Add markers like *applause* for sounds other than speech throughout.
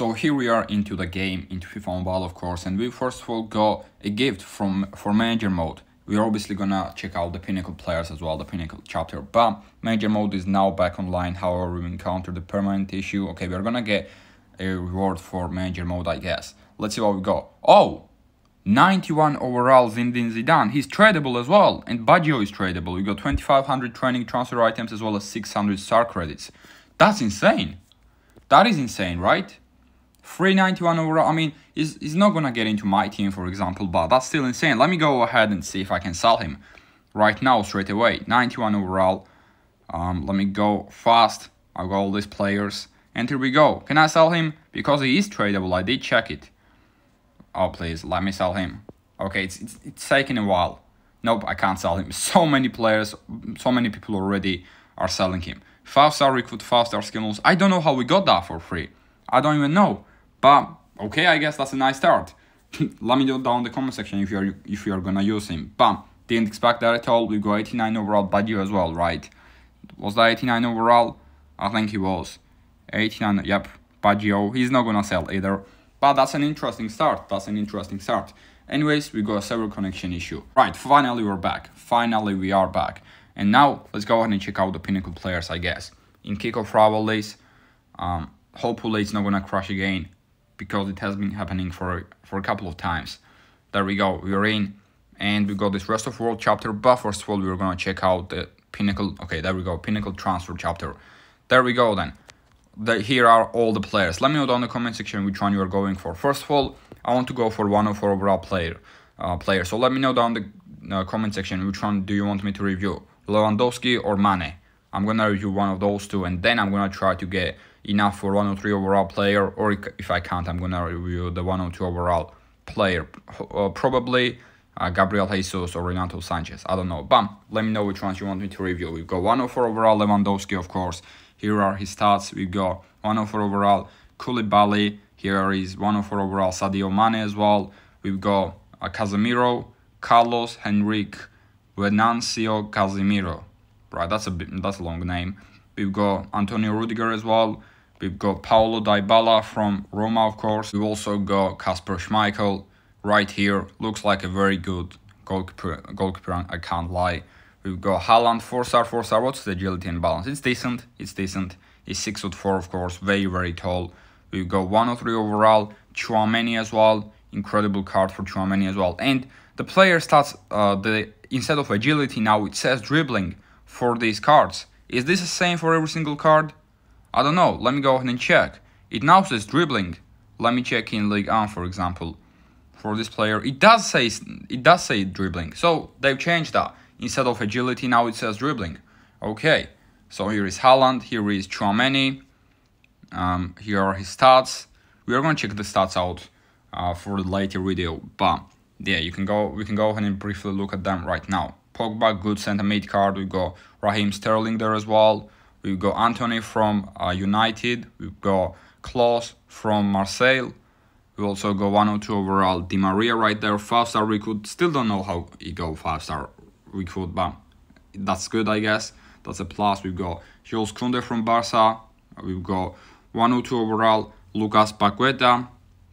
So here we are into the game, into FIFA Mobile of course, and we first of all got a gift from for manager mode. We're obviously gonna check out the Pinnacle players as well, the Pinnacle chapter, but manager mode is now back online, however we encountered the permanent issue. Okay, we're gonna get a reward for manager mode, I guess. Let's see what we got. Oh, 91 overall Zinedine Zidane. He's tradable as well. And Baggio is tradable. We got 2500 training transfer items as well as 600 star credits. That's insane. That is insane, right? 391 overall. I mean, he's, he's not going to get into my team, for example, but that's still insane. Let me go ahead and see if I can sell him right now, straight away. 91 overall. Um, let me go fast. I've got all these players. And here we go. Can I sell him? Because he is tradable. I did check it. Oh, please, let me sell him. Okay, it's, it's, it's taking a while. Nope, I can't sell him. *laughs* So many players, so many people already are selling him. 5-star recruit, 5-star skills. I don't know how we got that for free. I don't even know. But, okay, I guess that's a nice start. *laughs* let me know down in the comment section if you're if you're gonna use him. But, didn't expect that at all. We got 89 overall Baggio as well, right? Was that 89 overall? I think he was. 89, yep, Baggio. He's not gonna sell either. But that's an interesting start. That's an interesting start. Anyways, we got a server connection issue. Right, finally we're back. Finally we are back. And now let's go ahead and check out the Pinnacle players, I guess. In kickoff rivalries, um, hopefully it's not gonna crash again because it has been happening for for a couple of times. There we go. We're in, and we got this rest of world chapter. But first of all, we're gonna check out the Pinnacle. Okay, there we go. Pinnacle transfer chapter. There we go then the, here are all the players. Let me know down in the comment section which one you are going for. First of all, I want to go for 104 overall player. Uh, player. So let me know down the uh, comment section which one do you want me to review, Lewandowski or Mane. I'm gonna review one of those two, and then I'm gonna try to get enough for 103 overall player, or if I can't, I'm gonna review the 102 overall player. Uh, probably uh, Gabriel Jesus or Renato Sanches. I don't know. Bam. Let me know which ones you want me to review. We've got 104 overall Lewandowski, of course. Here are his stats. We've got 104 overall Koulibaly. Here is 104 overall Sadio Mane as well. We've got uh, Casemiro, Carlos Henrique, Venancio Casemiro. Right, that's a bit, that's a long name. We've got Antonio Rudiger as well. We've got Paulo Dybala from Roma, of course. We've also got Kasper Schmeichel right here. Looks like a very good goalkeeper. Goalkeeper, I can't lie. We've got Haaland, 4 star, 4 star. What's the agility and balance? It's decent. It's decent. He's 6 foot 4, of course. Very, very tall. We've got 103 overall. Tchouameni as well. Incredible card for Tchouameni as well. And the player starts, uh, the instead of agility now, it says dribbling for these cards. Is this the same for every single card? I don't know. Let me go ahead and check. It now says dribbling. Let me check in League 1, for example. For this player, it does say it does say dribbling. So they've changed that. Instead of agility, now it says dribbling. Okay, so here is Haaland, here is Tchouameni, um, here are his stats. We are going to check the stats out uh, for the later video, but yeah, you can go. We can go ahead and briefly look at them right now. Pogba, good centre mid card. We got Raheem Sterling there as well. We've got Antony from uh, United. We've got Clauss from Marseille. We also got 102 overall Di Maria right there. Five star recruit. Still don't know how he go five star recruit, but that's good, I guess. That's a plus. We've got Jules Koundé from Barca. We've got 102 overall Lucas Paqueta.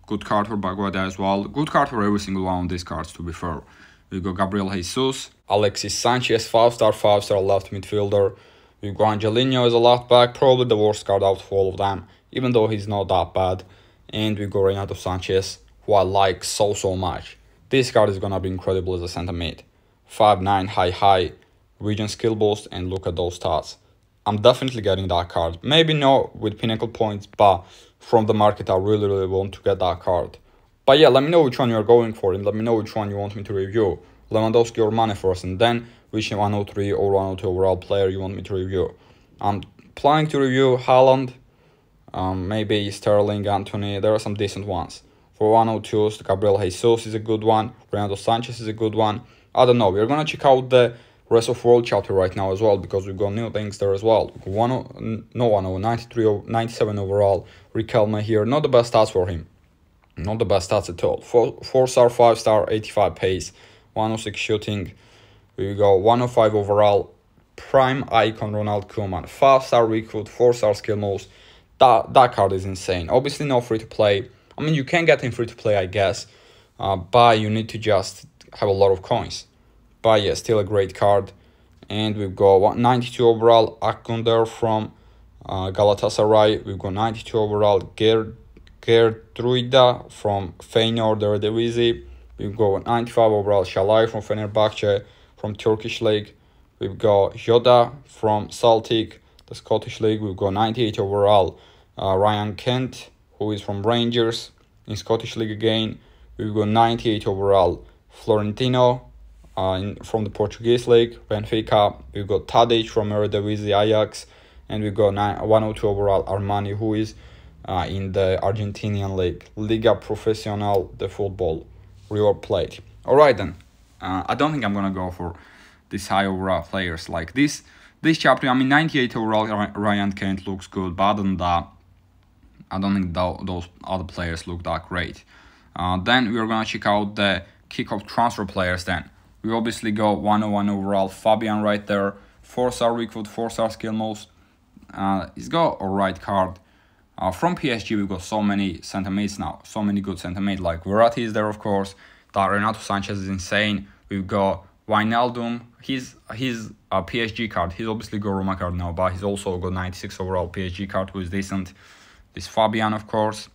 Good card for Paqueta as well. Good card for every single one of these cards, to be fair. We've got Gabriel Jesus. Alexis Sanchez, 5-star, 5-star left midfielder. We've got Angelino as a left back. Probably the worst card out of all of them, even though he's not that bad. And we've got Renato Sanches, who I like so, so much. This card is gonna be incredible as a center mid. 5'9 high high, region skill boost, and look at those stats. I'm definitely getting that card. Maybe not with pinnacle points, but from the market, I really, really want to get that card. But yeah, let me know which one you're going for, and let me know which one you want me to review. Lewandowski or Mane first, and then which 103 or 102 overall player you want me to review. I'm planning to review Haaland, um, maybe Sterling, Antony, There are some decent ones. For 102s, Gabriel Jesus is a good one. Renato Sanches is a good one. I don't know. We're gonna check out the rest of world chapter right now as well because we've got new things there as well. One no one over 93 97 overall. Riquelme here, not the best stats for him. Not the best stats at all. Four, four star, five star, 85 pace, 106 shooting. We go 105 overall. Prime icon Ronald Koeman, five star recruit, four star skill moves, that that card is insane. Obviously, no free to play. I mean, you can get in free to play, I guess, uh, but you need to just have a lot of coins. But yeah, still a great card. And we've got 92 overall Akgünder from uh, Galatasaray. We've got 92 overall Ger Geertruida from Feyenoord Eredivisie. We've got 95 overall Szalai from Fenerbahce from Turkish League. We've got Jota from Celtic, the Scottish League. We've got 98 overall uh, Ryan Kent, who is from Rangers in Scottish League again. We've got 98 overall Florentino uh, in, from the Portuguese League, Benfica. We've got Tadic from Eredivisie Ajax. And we've got 9, 102 overall Armani, who is uh, in the Argentinian League, Liga Profesional de Football, River Plate. Alright then, uh, I don't think I'm gonna go for these high overall players like this. This chapter, I mean, 98 overall Ryan Kent looks good, but other than that, I don't think those other players look that great. Uh, then we're gonna check out the kickoff transfer players. Then we obviously got 101 overall Fabian right there, four star recruit, four star skill moves. Uh, he's got a right card. Uh, from PSG, we've got so many mids now, so many good mids. Like Verratti is there, of course. That Renato Sanches is insane. We've got Wijnaldum. He's he's a PSG card. He's obviously got Roma card now, but he's also got 96 overall PSG card, who is decent. This Fabian, of course.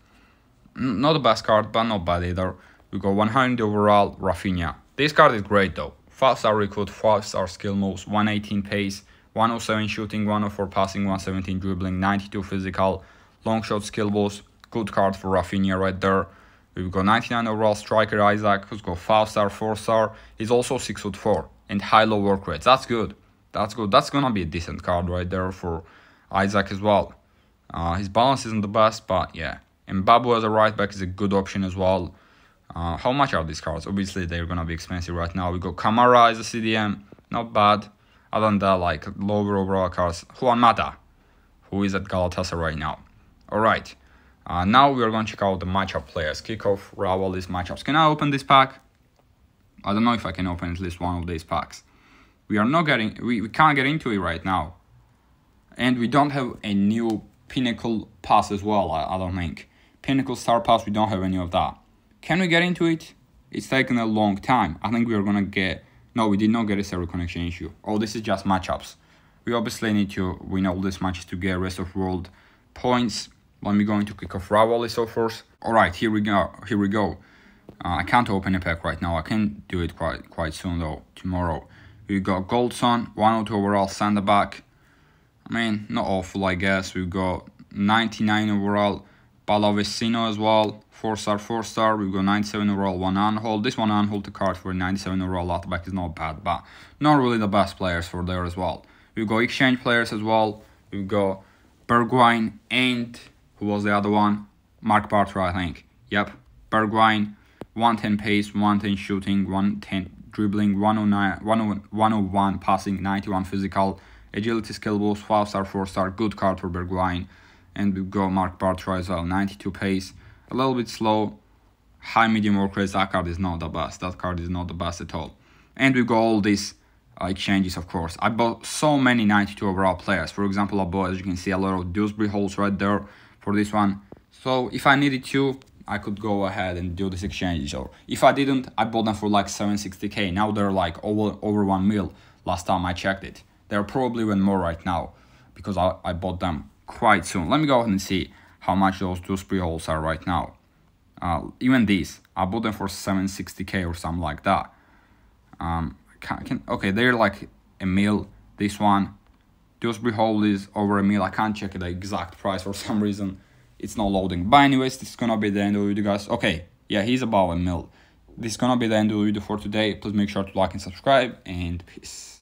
Not the best card, but not bad either. We got 100 overall Rafinha. This card is great though. 5 star recruit, 5 star skill moves, 118 pace, 107 shooting, 104 passing, 117 dribbling, 92 physical, long shot skill balls. Good card for Rafinha right there. We've got 99 overall striker Isak, who's got 5 star, 4 star. He's also 6 foot 4 and high low work rates. That's good. That's good. That's gonna be a decent card right there for Isak as well. Uh, his balance isn't the best, but yeah. Mbabu as a right back is a good option as well. Uh, how much are these cards? Obviously, they're gonna be expensive right now. We've got Kamara as a CDM, not bad. Other than that, like lower overall cards, Juan Mata, who is at Galatasaray right now. All right. Uh, now we are going to check out the matchup players. Kick off, all these matchups. Can I open this pack? I don't know if I can open at least one of these packs. We are not getting, we, we can't get into it right now. And we don't have a new Pinnacle Pass as well, I, I don't think. Pinnacle Star Pass, we don't have any of that. Can we get into it? It's taken a long time. I think we are gonna get, no, we did not get a server connection issue. Oh, this is just matchups. We obviously need to win all these matches to get rest of world points. Let me go into kick off rivalry so forth. Alright, here we go. Here we go. Uh, I can't open a pack right now. I can do it quite quite soon though. Tomorrow. We got Goldson, 102 overall center back. I mean, not awful, I guess. We've got 99 overall Palavecino as well. 4 star, 4 star. We've got 97 overall one Anhol. This one Anhol the card for 97 overall left back is not bad, but not really the best players for there as well. We've got exchange players as well. We've got Bergwijn and who was the other one? Marc Bartra, I think. Yep, Bergwijn. 110 pace, 110 shooting, 110 dribbling, 109, 101 passing, 91 physical, Agility skill balls, 5 star, 4 star, good card for Bergwijn. And we go Marc Bartra as well, 92 pace, a little bit slow, high medium work rate. That card is not the best. That card is not the best at all. And we got all these uh, exchanges, of course. I bought so many 92 overall players. For example, I bought, as you can see, a lot of Dewsbury-Halls right there for this one. So if I needed to, I could go ahead and do this exchange. Or if I didn't, I bought them for like 760k. Now they're like over over one mil. Last time I checked it. They're probably even more right now because I, I bought them quite soon. Let me go ahead and see how much those Dewsbury-Halls are right now. Uh, even these, I bought them for 760k or something like that. Um, can, can, okay, they're like a mil. This one, Dewsbury-Hall is over a mil. I can't check the exact price for *laughs* some reason. It's not loading. But anyways, this is gonna be the end of the video, guys. Okay, yeah, he's about a mil. This is gonna be the end of the video for today. Please make sure to like and subscribe, and peace.